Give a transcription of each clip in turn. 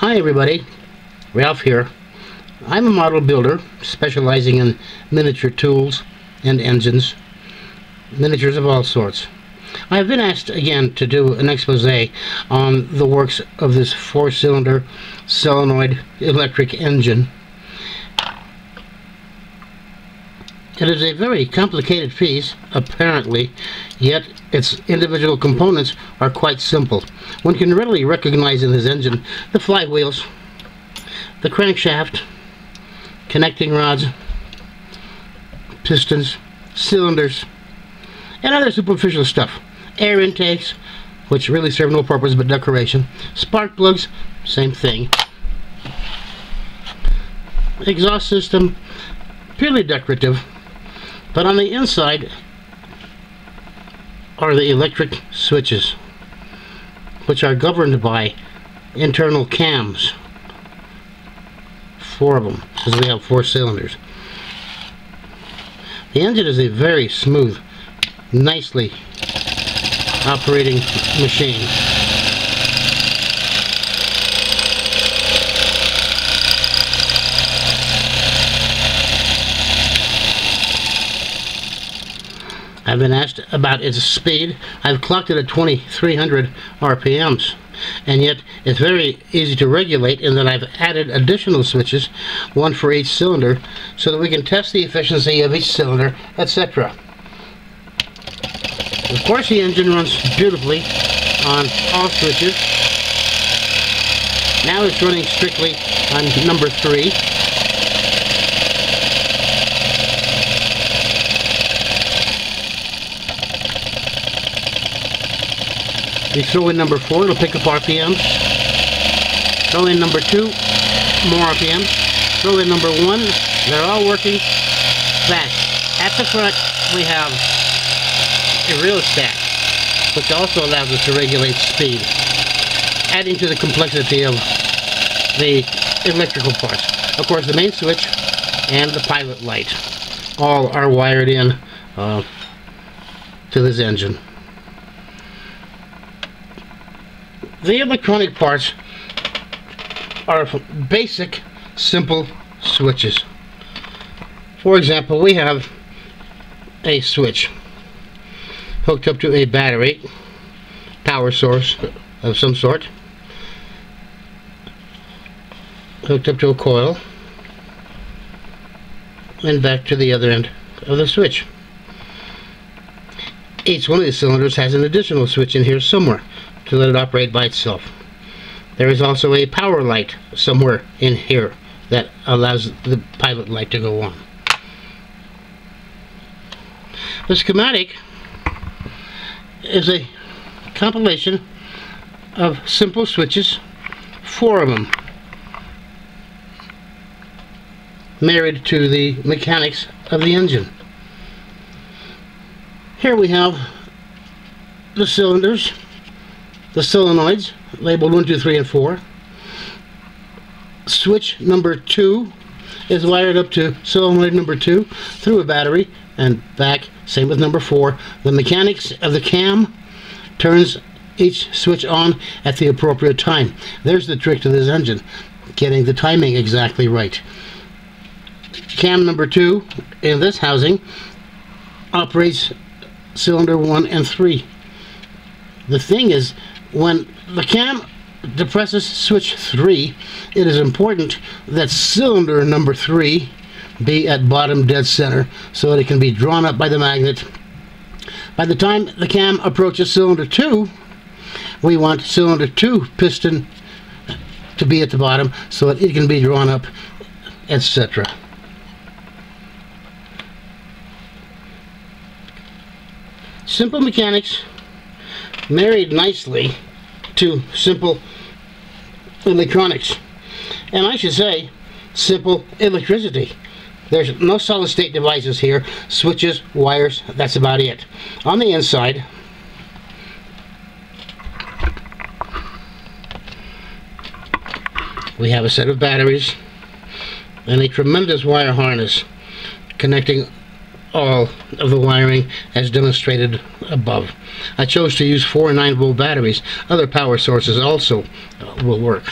Hi everybody, Ralph here. I'm a model builder specializing in miniature tools and engines, miniatures of all sorts. I have been asked again to do an expose on the works of this four-cylinder solenoid electric engine. It is a very complicated piece, apparently, yet its individual components are quite simple. One can readily recognize in this engine the flywheels, the crankshaft, connecting rods, pistons, cylinders, and other superficial stuff. Air intakes, which really serve no purpose but decoration. Spark plugs, same thing. Exhaust system, purely decorative. But on the inside are the electric switches, which are governed by internal cams. Four of them, since we have four cylinders. The engine is a very smooth, nicely operating machine. I've been asked about its speed. I've clocked it at 2300 RPMs and yet it's very easy to regulate in that I've added additional switches, one for each cylinder, so that we can test the efficiency of each cylinder, etc. Of course the engine runs beautifully on all switches. Now it's running strictly on number 3. You throw in number 4, it'll pick up RPMs. Throw in number 2, more RPMs. Throw in number 1, they're all working fast. At the front, we have a rheostat, which also allows us to regulate speed, adding to the complexity of the electrical parts. Of course, the main switch and the pilot light all are wired in uh, to this engine. The electronic parts are basic, simple switches. For example, we have a switch hooked up to a battery, power source of some sort, hooked up to a coil, and back to the other end of the switch. Each one of these cylinders has an additional switch in here somewhere to let it operate by itself. There is also a power light somewhere in here that allows the pilot light to go on. The schematic is a compilation of simple switches, four of them, married to the mechanics of the engine. Here we have the cylinders the solenoids labeled 1, 2, 3, and 4. Switch number 2 is wired up to solenoid number 2 through a battery and back. Same with number 4. The mechanics of the cam turns each switch on at the appropriate time. There's the trick to this engine, getting the timing exactly right. Cam number 2 in this housing operates cylinder 1 and 3. The thing is, when the cam depresses switch 3, it is important that cylinder number 3 be at bottom dead center so that it can be drawn up by the magnet. By the time the cam approaches cylinder 2, we want cylinder 2 piston to be at the bottom so that it can be drawn up, etc. Simple mechanics married nicely to simple electronics. And I should say, simple electricity. There's no solid state devices here, switches, wires, that's about it. On the inside, we have a set of batteries and a tremendous wire harness connecting all of the wiring as demonstrated above. I chose to use 4 9 volt batteries. Other power sources also uh, will work.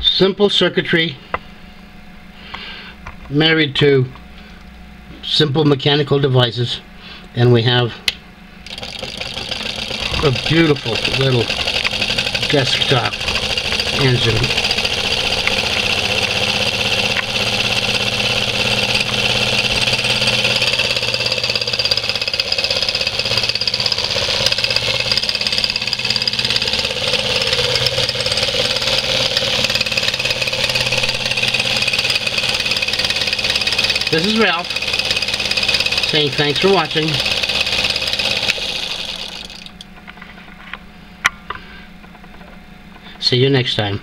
Simple circuitry married to simple mechanical devices and we have a beautiful little desktop this is Ralph saying thanks for watching. See you next time.